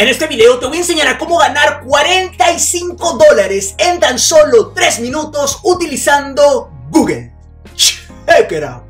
En este video te voy a enseñar a cómo ganar 45 dólares en tan solo 3 minutos utilizando Google. Check it out.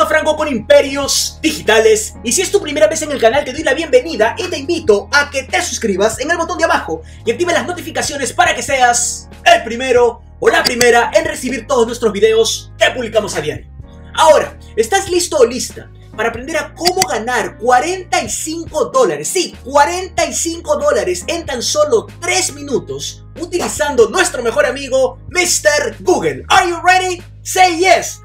Franco con Imperios Digitales y si es tu primera vez en el canal te doy la bienvenida y te invito a que te suscribas en el botón de abajo y active las notificaciones para que seas el primero o la primera en recibir todos nuestros videos que publicamos a diario. Ahora, ¿estás listo o lista para aprender a cómo ganar 45 dólares? Sí, 45 dólares en tan solo 3 minutos utilizando nuestro mejor amigo Mr. Google. Are you ready? Say yes.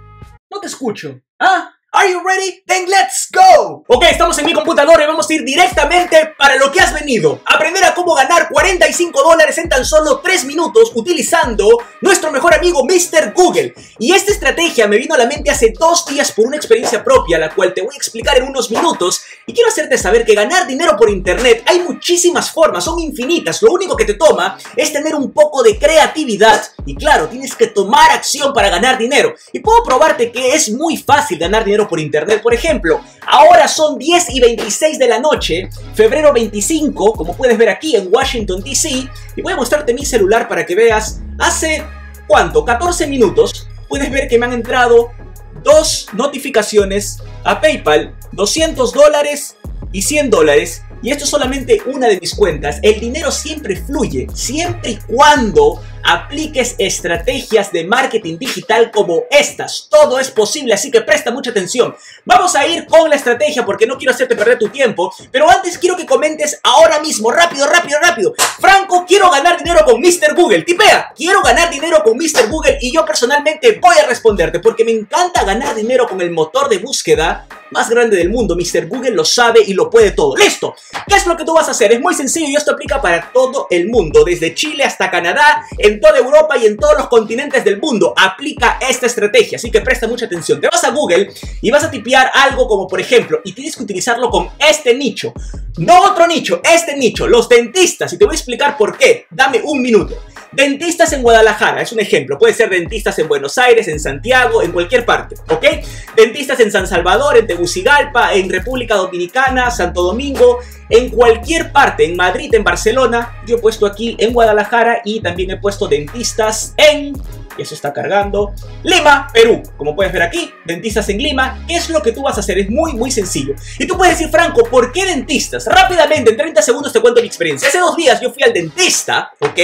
No te escucho. ¿Ah? Are you ready? Then let's go. Ok, estamos en mi computadora y vamos a ir directamente para lo que has venido. Aprender a cómo ganar 45 dólares en tan solo 3 minutos utilizando nuestro mejor amigo Mr. Google. Y esta estrategia me vino a la mente hace dos días por una experiencia propia, la cual te voy a explicar en unos minutos. Y quiero hacerte saber que ganar dinero por internet hay muchísimas formas, son infinitas. Lo único que te toma es tener un poco de creatividad. Y claro, tienes que tomar acción para ganar dinero. Y puedo probarte que es muy fácil ganar dinero por internet, por ejemplo. Ahora son 10 y 26 de la noche, febrero 25, como puedes ver aquí en Washington, D.C. Y voy a mostrarte mi celular para que veas, hace, ¿cuánto? 14 minutos, puedes ver que me han entrado dos notificaciones a PayPal, 200 dólares y 100 dólares. Y esto es solamente una de mis cuentas. El dinero siempre fluye, siempre y cuando apliques estrategias de marketing digital como estas. Todo es posible, así que presta mucha atención. Vamos a ir con la estrategia porque no quiero hacerte perder tu tiempo, pero antes quiero que comentes ahora mismo, rápido, rápido, rápido. Franco, quiero ganar dinero con Mr. Google. Tipea, quiero ganar dinero con Mr. Google y yo personalmente voy a responderte porque me encanta ganar dinero con el motor de búsqueda más grande del mundo. Mr. Google lo sabe y lo puede todo. ¡Listo! ¿Qué es lo que tú vas a hacer? Es muy sencillo y esto aplica para todo el mundo, desde Chile hasta Canadá, en toda Europa y en todos los continentes del mundo. Aplica esta estrategia, así que presta mucha atención. Te vas a Google y vas a tipear algo como por ejemplo, y tienes que utilizarlo con este nicho. No otro nicho, este nicho, los dentistas. Y te voy a explicar por qué. Dame un minuto. Dentistas en Guadalajara, es un ejemplo. Puede ser dentistas en Buenos Aires, en Santiago, en cualquier parte, ¿ok? Dentistas en San Salvador, en Tegucigalpa, en República Dominicana, Santo Domingo, en cualquier parte, en Madrid, en Barcelona. Yo he puesto aquí en Guadalajara y también he puesto dentistas en y eso está cargando. Lima, Perú. Como puedes ver aquí, dentistas en Lima. ¿Qué es lo que tú vas a hacer? Es muy, muy sencillo. Y tú puedes decir, Franco, ¿por qué dentistas? Rápidamente, en 30 segundos te cuento mi experiencia. Hace dos días yo fui al dentista, ¿ok?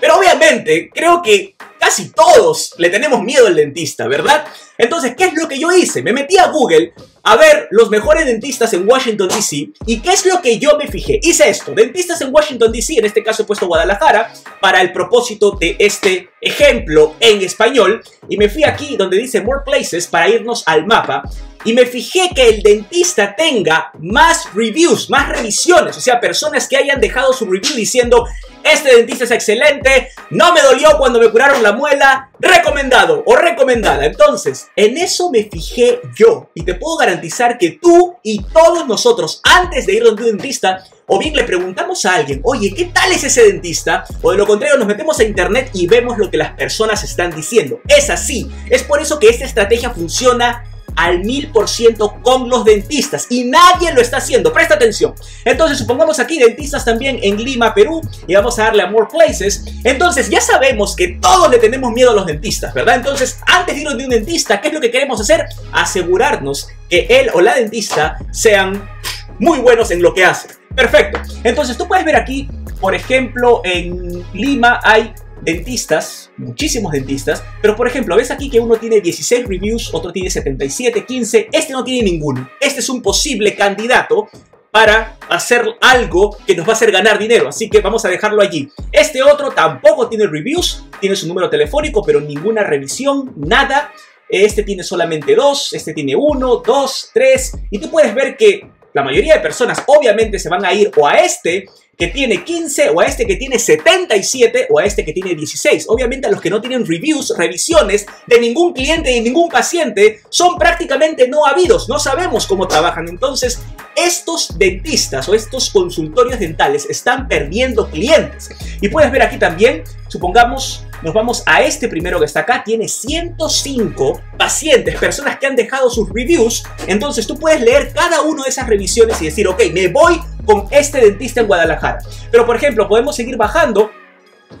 Pero obviamente, creo que casi todos le tenemos miedo al dentista, ¿verdad? Entonces, ¿qué es lo que yo hice? Me metí a Google a ver los mejores dentistas en Washington, D.C. ¿Y qué es lo que yo me fijé? Hice esto, dentistas en Washington, D.C., en este caso he puesto Guadalajara, para el propósito de este ejemplo en español. Y me fui aquí donde dice More Places para irnos al mapa. Y me fijé que el dentista tenga más reviews, más revisiones, o sea, personas que hayan dejado su review diciendo, este dentista es excelente, no me dolió cuando me curaron la muela, recomendado o recomendada. Entonces, en eso me fijé yo y te puedo garantizar que tú y todos nosotros, antes de ir donde un dentista, o bien le preguntamos a alguien, oye, ¿qué tal es ese dentista? O de lo contrario, nos metemos a internet y vemos lo que las personas están diciendo. Es así. Es por eso que esta estrategia funciona al mil por ciento con los dentistas y nadie lo está haciendo. Presta atención. Entonces, supongamos aquí dentistas también en Lima, Perú, y vamos a darle a More Places. Entonces, ya sabemos que todos le tenemos miedo a los dentistas, ¿verdad? Entonces, antes de ir de un dentista, ¿qué es lo que queremos hacer? Asegurarnos que él o la dentista sean muy buenos en lo que hacen. Perfecto. Entonces, tú puedes ver aquí, por ejemplo, en Lima hay dentistas, muchísimos dentistas, pero por ejemplo, ves aquí que uno tiene 16 reviews, otro tiene 77, 15, este no tiene ninguno. Este es un posible candidato para hacer algo que nos va a hacer ganar dinero, así que vamos a dejarlo allí. Este otro tampoco tiene reviews, tiene su número telefónico, pero ninguna revisión, nada. Este tiene solamente dos, este tiene uno, dos, tres, y tú puedes ver que la mayoría de personas obviamente se van a ir o a este que tiene 15 o a este que tiene 77 o a este que tiene 16. Obviamente a los que no tienen reviews, revisiones de ningún cliente y ningún paciente son prácticamente no habidos. No sabemos cómo trabajan. Entonces, estos dentistas o estos consultorios dentales están perdiendo clientes. Y puedes ver aquí también, supongamos, nos vamos a este primero que está acá, tiene 105 pacientes, personas que han dejado sus reviews. Entonces tú puedes leer cada una de esas revisiones y decir, ok, me voy con este dentista en Guadalajara. Pero por ejemplo, podemos seguir bajando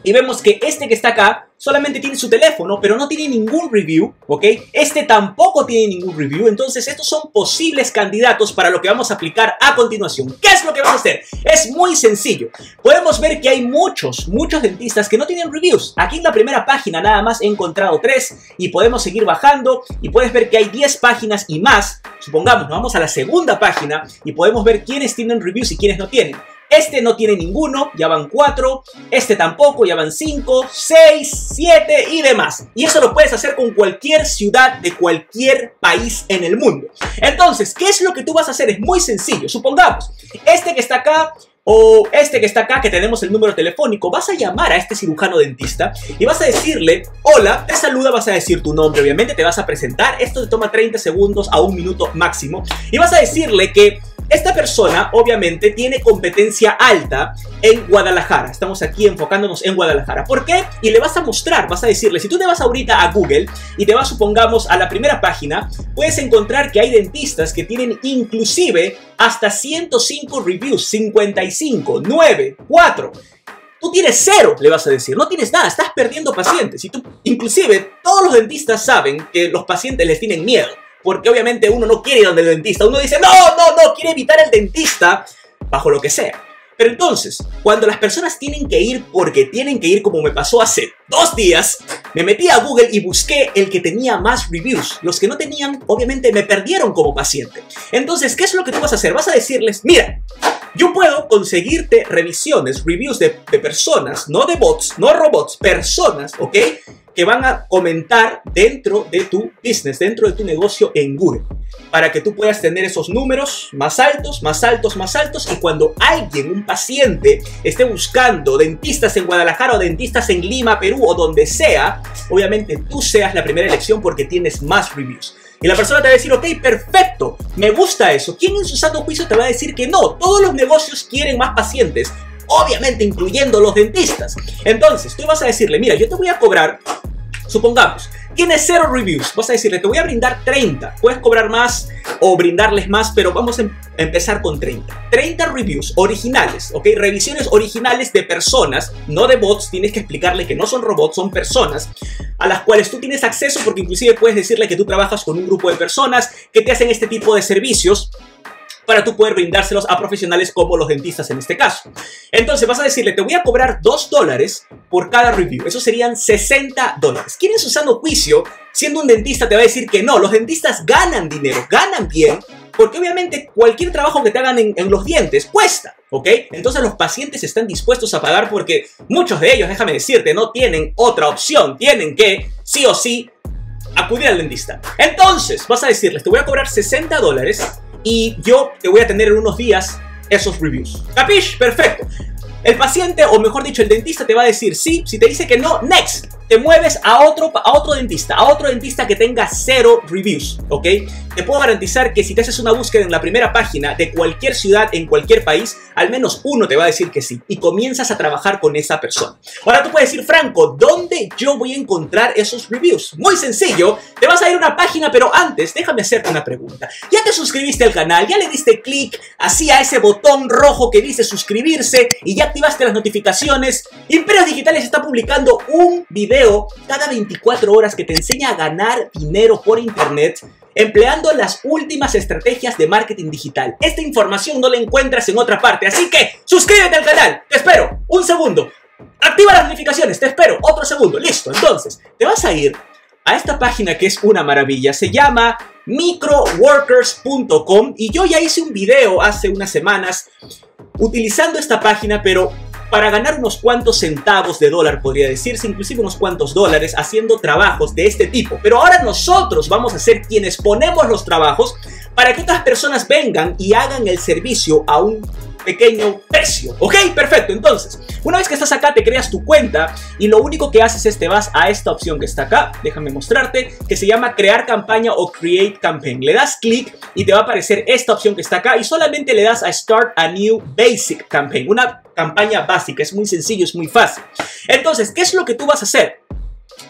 y vemos que este que está acá solamente tiene su teléfono, pero no tiene ningún review, ¿ok? Este tampoco tiene ningún review, entonces estos son posibles candidatos para lo que vamos a aplicar a continuación. ¿Qué es lo que vamos a hacer? Es muy sencillo. Podemos ver que hay muchos, muchos dentistas que no tienen reviews. Aquí en la primera página nada más he encontrado tres y podemos seguir bajando y puedes ver que hay 10 páginas y más. Supongamos, nos vamos a la segunda página y podemos ver quiénes tienen reviews y quiénes no tienen. Este no tiene ninguno, ya van 4. Este tampoco, ya van 5, 6, 7 y demás. Y eso lo puedes hacer con cualquier ciudad de cualquier país en el mundo. Entonces, ¿qué es lo que tú vas a hacer? Es muy sencillo. Supongamos, este que está acá o este que está acá, que tenemos el número telefónico, vas a llamar a este cirujano dentista y vas a decirle, hola, te saluda, vas a decir tu nombre, obviamente, te vas a presentar, esto te toma 30 segundos a un minuto máximo, y vas a decirle que esta persona obviamente tiene competencia alta en Guadalajara. Estamos aquí enfocándonos en Guadalajara. ¿Por qué? Y le vas a mostrar, vas a decirle, si tú te vas ahorita a Google y te vas, supongamos, a la primera página, puedes encontrar que hay dentistas que tienen inclusive hasta 105 reviews, 55, 9, 4. Tú tienes cero, le vas a decir, no tienes nada, estás perdiendo pacientes. Y tú, inclusive, todos los dentistas saben que los pacientes les tienen miedo porque obviamente uno no quiere ir donde el dentista. Uno dice, no, no, no, quiere evitar el dentista bajo lo que sea. Pero entonces, cuando las personas tienen que ir porque tienen que ir, como me pasó hace dos días, me metí a Google y busqué el que tenía más reviews. Los que no tenían, obviamente, me perdieron como paciente. Entonces, ¿qué es lo que tú vas a hacer? Vas a decirles, mira, yo puedo conseguirte revisiones, reviews de, de personas, no de bots, no robots, personas, ¿ok? que van a comentar dentro de tu business, dentro de tu negocio en Google, para que tú puedas tener esos números más altos, más altos, más altos, y cuando alguien, un paciente, esté buscando dentistas en Guadalajara o dentistas en Lima, Perú o donde sea, obviamente tú seas la primera elección porque tienes más reviews. Y la persona te va a decir, ok, perfecto, me gusta eso. ¿Quién en su santo juicio te va a decir que no? Todos los negocios quieren más pacientes, obviamente incluyendo los dentistas. Entonces, tú vas a decirle, mira, yo te voy a cobrar Supongamos, tienes cero reviews, vas a decirle, te voy a brindar 30, puedes cobrar más o brindarles más, pero vamos a em-, empezar con 30. 30 reviews originales, ¿ok? Revisiones originales de personas, no de bots, tienes que explicarle que no son robots, son personas a las cuales tú tienes acceso porque inclusive puedes decirle que tú trabajas con un grupo de personas que te hacen este tipo de servicios para tú poder brindárselos a profesionales como los dentistas en este caso. Entonces vas a decirle, te voy a cobrar 2 dólares por cada review. Eso serían 60 dólares. ¿Quién en su sano juicio, siendo un dentista, te va a decir que no? Los dentistas ganan dinero, ganan bien, porque obviamente cualquier trabajo que te hagan en, en, los dientes cuesta, ¿ok? Entonces los pacientes están dispuestos a pagar porque muchos de ellos, déjame decirte, no tienen otra opción. Tienen que, sí o sí, acudir al dentista. Entonces vas a decirles, te voy a cobrar 60 dólares y yo te voy a tener en unos días esos reviews. ¿Capish? Perfecto. El paciente, o mejor dicho, el dentista te va a decir sí. Si te dice que no, next. Te mueves a otro, a otro dentista, a otro dentista que tenga cero reviews, ¿ok? Te puedo garantizar que si te haces una búsqueda en la primera página de cualquier ciudad en cualquier país, al menos uno te va a decir que sí y comienzas a trabajar con esa persona. Ahora tú puedes decir, Franco, ¿dónde yo voy a encontrar esos reviews? Muy sencillo, te vas a ir a una página, pero antes déjame hacerte una pregunta. ¿Ya te suscribiste al canal? ¿Ya le diste clic así a ese botón rojo que dice suscribirse y ya activaste las notificaciones? Imperios Digitales está publicando un video cada 24 horas que te enseña a ganar dinero por internet empleando las últimas estrategias de marketing digital. Esta información no la encuentras en otra parte, así que suscríbete al canal, te espero, un segundo, activa las notificaciones, te espero, otro segundo, listo, entonces te vas a ir a esta página que es una maravilla, se llama microworkers.com y yo ya hice un video hace unas semanas utilizando esta página, pero para ganar unos cuantos centavos de dólar, podría decirse, inclusive unos cuantos dólares, haciendo trabajos de este tipo. Pero ahora nosotros vamos a ser quienes ponemos los trabajos para que otras personas vengan y hagan el servicio a un pequeño precio. ¿Ok? Perfecto. Entonces, una vez que estás acá, te creas tu cuenta y lo único que haces es te vas a esta opción que está acá. Déjame mostrarte, que se llama crear campaña o create campaign. Le das clic y te va a aparecer esta opción que está acá y solamente le das a start a new basic campaign. Una campaña básica. Es muy sencillo, es muy fácil. Entonces, ¿qué es lo que tú vas a hacer?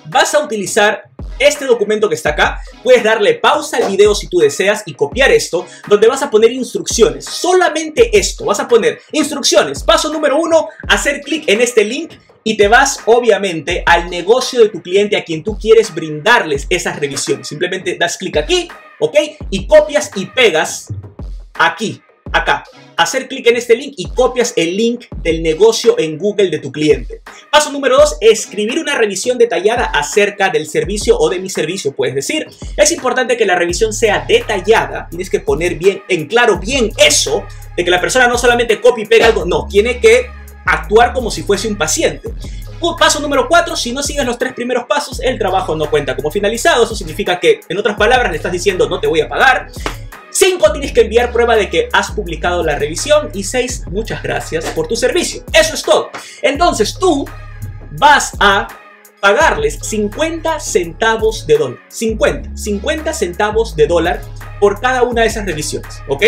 vas a utilizar este documento que está acá, puedes darle pausa al video si tú deseas y copiar esto, donde vas a poner instrucciones. Solamente esto, vas a poner instrucciones. Paso número uno, hacer clic en este link y te vas obviamente al negocio de tu cliente a quien tú quieres brindarles esas revisiones. Simplemente das clic aquí, ¿ok? Y copias y pegas aquí, acá hacer clic en este link y copias el link del negocio en Google de tu cliente. Paso número 2, escribir una revisión detallada acerca del servicio o de mi servicio, puedes decir. Es importante que la revisión sea detallada, tienes que poner bien en claro bien eso, de que la persona no solamente copie y pega algo, no, tiene que actuar como si fuese un paciente. Paso número 4, si no sigues los tres primeros pasos, el trabajo no cuenta como finalizado. Eso significa que, en otras palabras, le estás diciendo no te voy a pagar. 5. Tienes que enviar prueba de que has publicado la revisión. Y 6. Muchas gracias por tu servicio. Eso es todo. Entonces tú vas a pagarles 50 centavos de dólar. 50. 50 centavos de dólar por cada una de esas revisiones. ¿Ok?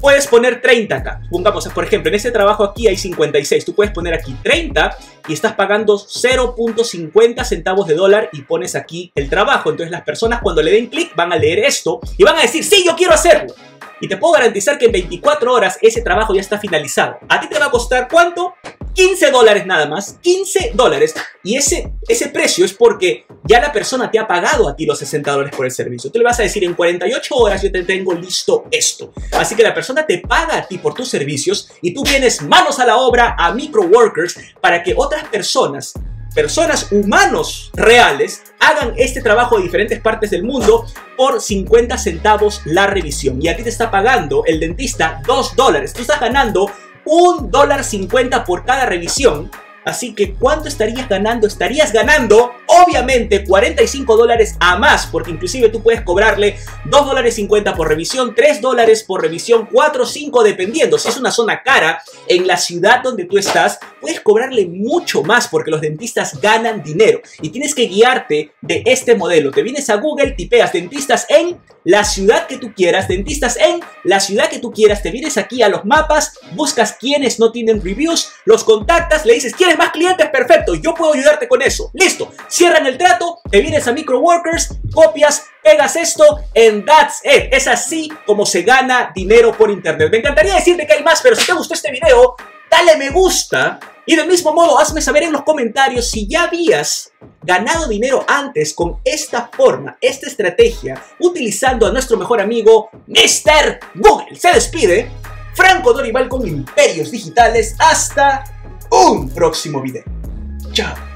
Puedes poner 30 acá. Pongamos, por ejemplo, en este trabajo aquí hay 56. Tú puedes poner aquí 30 y estás pagando 0.50 centavos de dólar y pones aquí el trabajo. Entonces las personas cuando le den clic van a leer esto y van a decir, sí, yo quiero hacerlo. Y te puedo garantizar que en 24 horas ese trabajo ya está finalizado. ¿A ti te va a costar cuánto? 15 dólares nada más, 15 dólares. Y ese, ese precio es porque ya la persona te ha pagado a ti los 60 dólares por el servicio. Tú le vas a decir, en 48 horas yo te tengo listo esto. Así que la persona te paga a ti por tus servicios y tú vienes manos a la obra a micro workers para que otras personas personas humanos reales hagan este trabajo de diferentes partes del mundo por 50 centavos la revisión. Y a ti te está pagando el dentista 2 dólares. Tú estás ganando un dólar 50 por cada revisión. Así que, ¿cuánto estarías ganando? Estarías ganando, obviamente, 45 dólares a más, porque inclusive tú puedes cobrarle 2 dólares 50 por revisión, 3 dólares por revisión, 4 o 5 dependiendo. Si es una zona cara, en la ciudad donde tú estás, puedes cobrarle mucho más porque los dentistas ganan dinero. Y tienes que guiarte de este modelo. Te vienes a Google, tipeas dentistas en la ciudad que tú quieras, dentistas en la ciudad que tú quieras, te vienes aquí a los mapas, buscas quienes no tienen reviews, los contactas, le dices, ¿quieres más clientes? Perfecto, yo puedo ayudarte con eso. Listo, cierran el trato, te vienes a Microworkers, copias, pegas esto, and that's it. Es así como se gana dinero por internet. Me encantaría decirte que hay más, pero si te gustó este video, dale me gusta y del mismo modo hazme saber en los comentarios si ya habías ganado dinero antes con esta forma, esta estrategia, utilizando a nuestro mejor amigo Mr. Google. Se despide Franco Dorival con Imperios Digitales. Hasta un próximo video. Chao.